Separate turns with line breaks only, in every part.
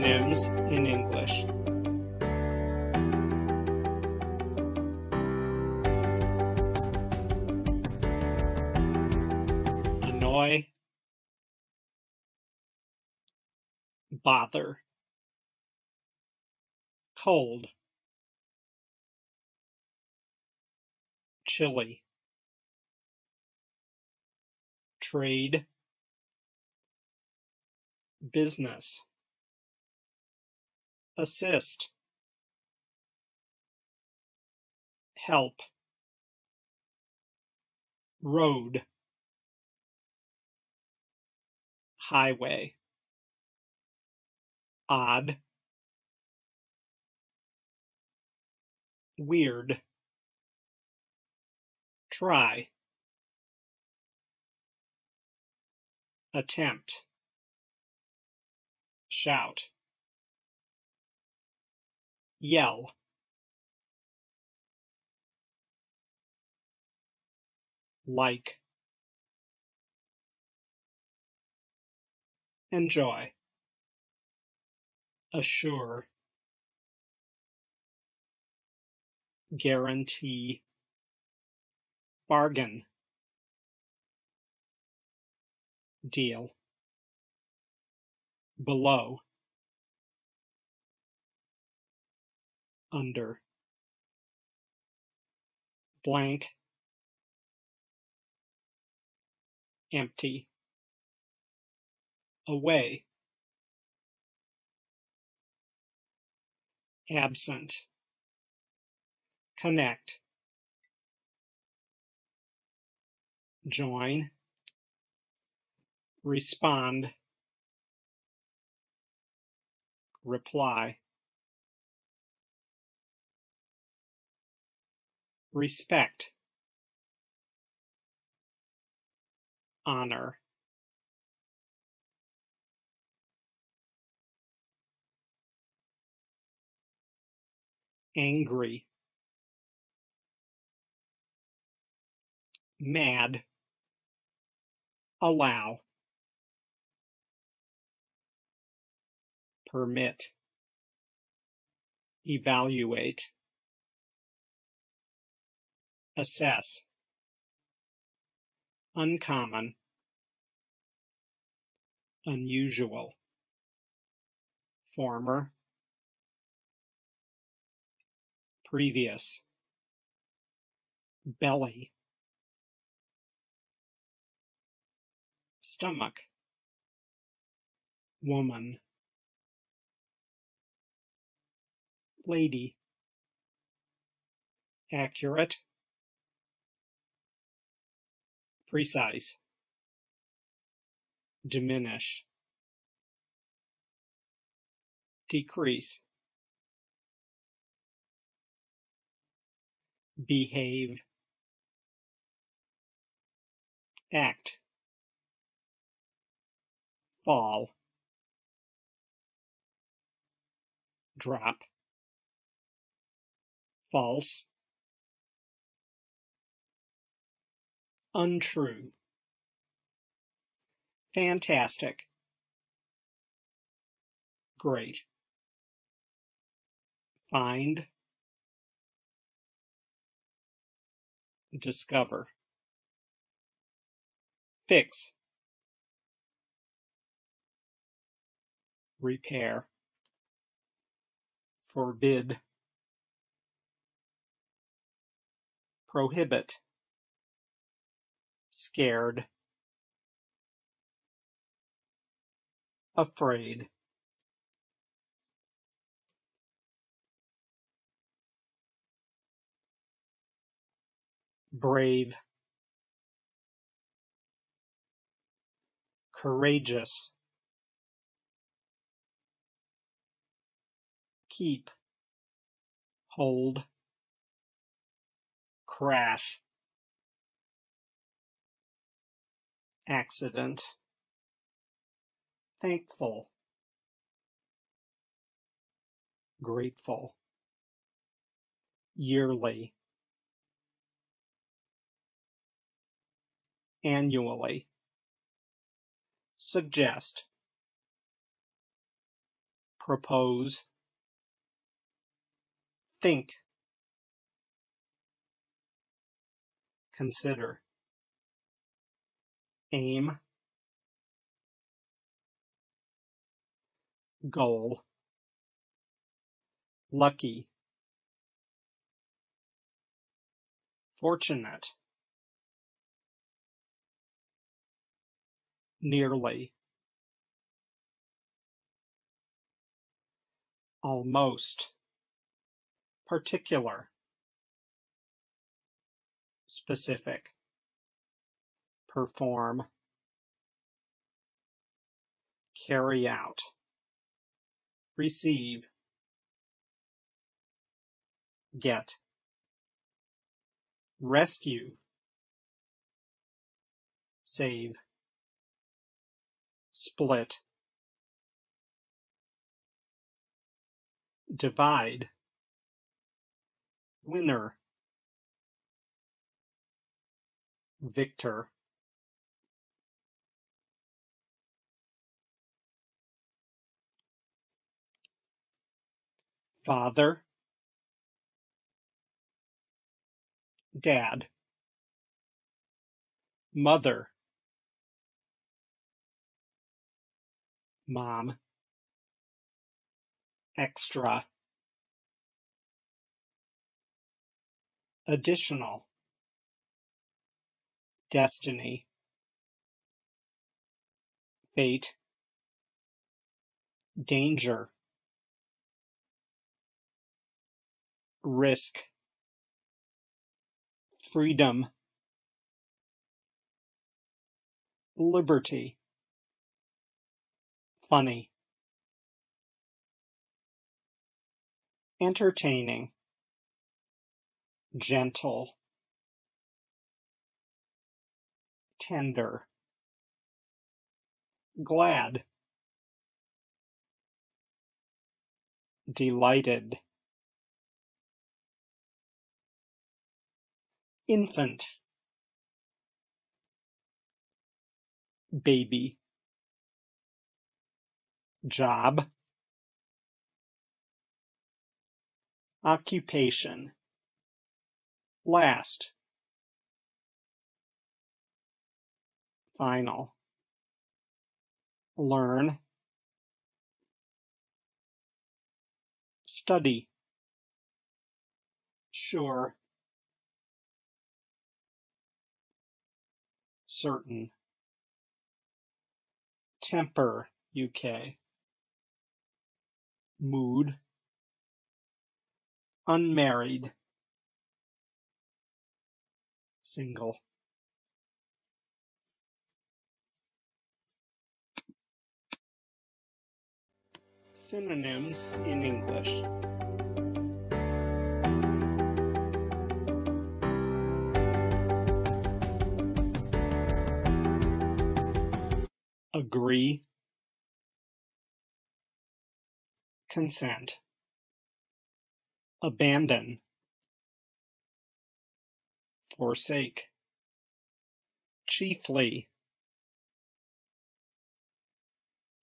Synonyms in English. Annoy, bother, cold, chilly, trade, business, assist, help, road, highway, odd, weird, try, attempt, shout, yell, like, enjoy, assure, guarantee, bargain, deal, below, under, blank, empty, away, absent, connect, join, respond, reply, respect, honor, angry, mad, allow, permit, evaluate, assess, uncommon, unusual, former, previous, belly, stomach, woman, lady, accurate, precise, diminish, decrease, behave, act, fall, drop, false, untrue, fantastic, great, find, discover, fix, repair, forbid, prohibit, scared, afraid, brave, courageous, keep, hold, crash, accident, thankful, grateful, yearly, annually, suggest, propose, think, consider, aim, goal, lucky, fortunate, nearly, almost, particular, specific, perform, carry out, receive, get, rescue, save, split, divide, winner, victor, father, dad, mother, mom, extra, additional, destiny, fate, danger, risk, freedom, liberty, funny, entertaining, gentle, tender, glad, delighted, infant, baby, job, occupation, last, final, learn, study, sure, certain, temper, UK, mood, unmarried, single. Synonyms in English. Agree. Consent. Abandon. Forsake. Chiefly.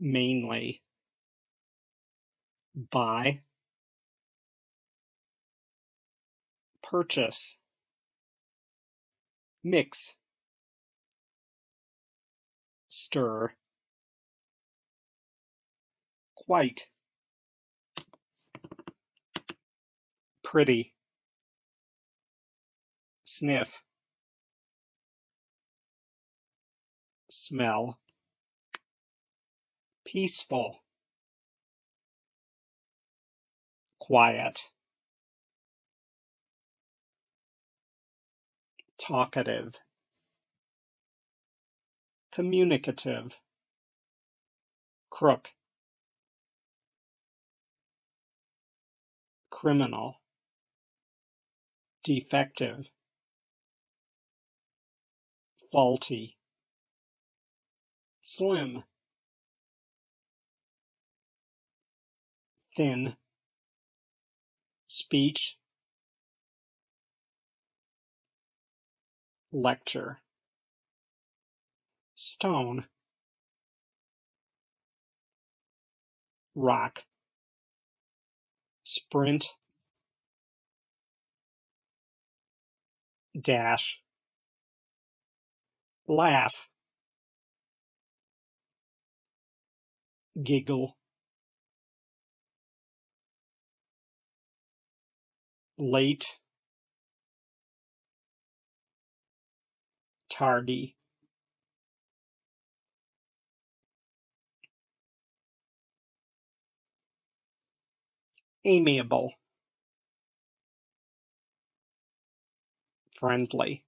Mainly. Buy. Purchase. Mix. Stir. Quite. Pretty. Sniff. Smell. Peaceful. Quiet. Talkative. Communicative. Crook. Criminal. Defective. Faulty. Slim. Thin. Speech. Lecture. Stone. Rock. sprint, dash, laugh, giggle, late, tardy, amiable, friendly,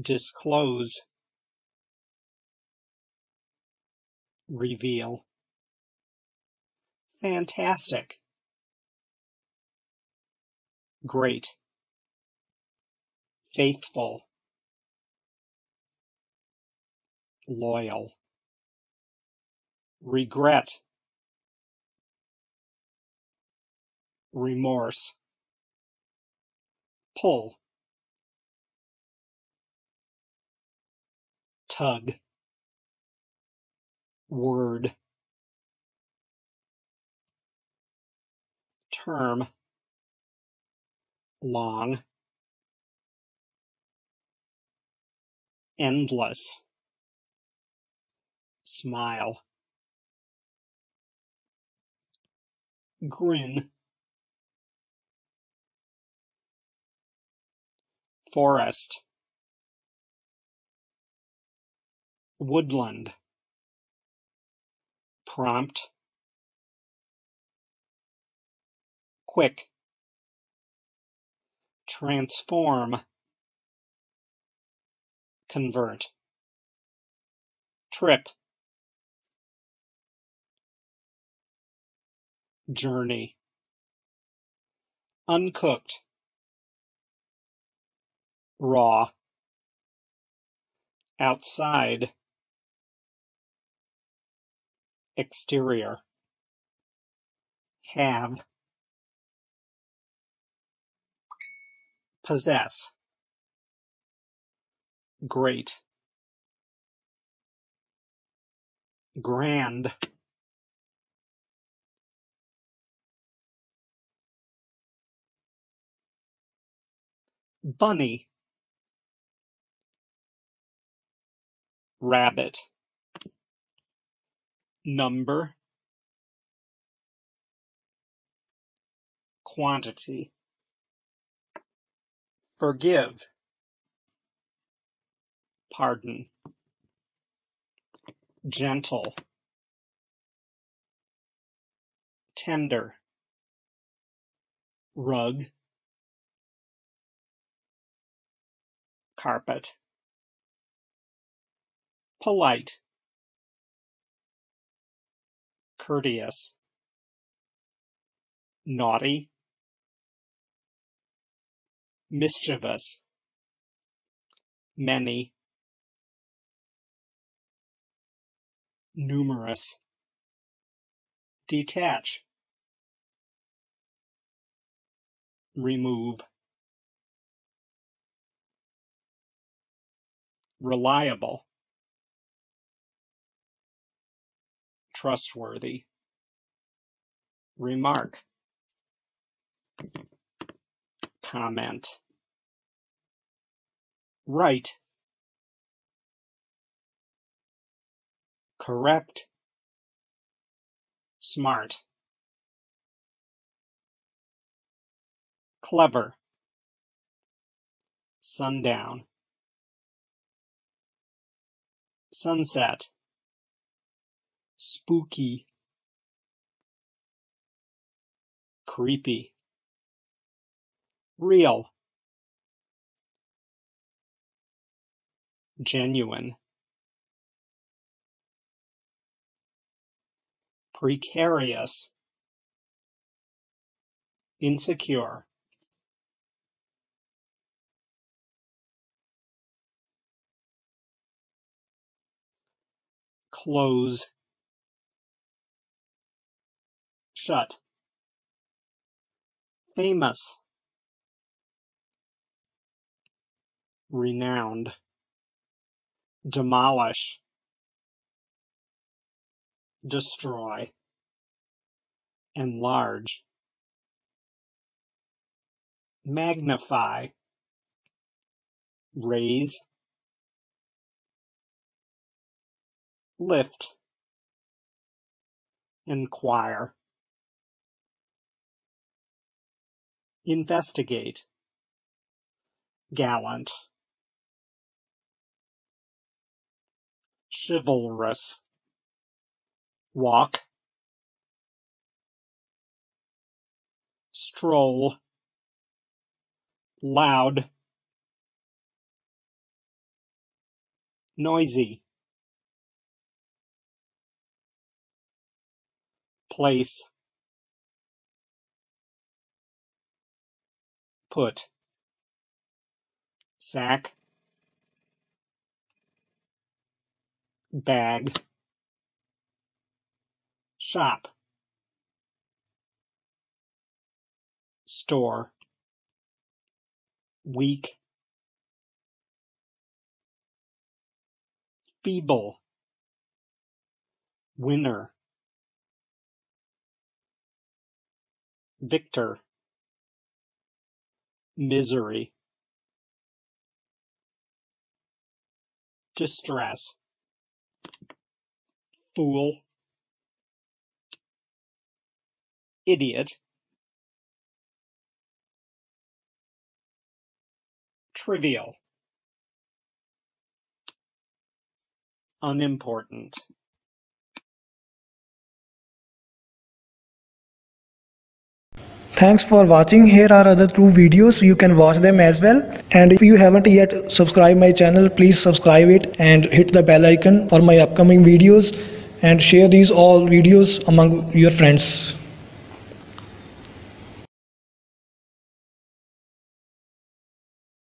disclose, reveal, fantastic, great, faithful, loyal, regret, remorse, pull, tug, word, term, long, endless, smile, grin, forest, woodland, prompt, quick, transform, convert, trip, journey, uncooked, raw, outside, exterior, have, possess, great, grand, bunny, rabbit, number, quantity, forgive, pardon, gentle, tender, rug, carpet, polite, courteous, naughty, mischievous, many, numerous, detach, remove, reliable, trustworthy, hmm. remark, comment, right, correct, smart, clever, sundown, sunset, spooky, creepy, real, genuine, precarious, insecure, close, shut, famous, renowned, demolish, destroy, enlarge, magnify, raise, lift, inquire, investigate, gallant, chivalrous, walk, stroll, loud, noisy, place, put, sack, bag, shop, store, weak, feeble, winner, victor, misery, distress, fool, idiot, trivial, unimportant.
Thanks for watching. Here are other two videos. You can watch them as well. And if you haven't yet subscribed my channel, please subscribe it and hit the bell icon for my upcoming videos and share these all videos among your friends.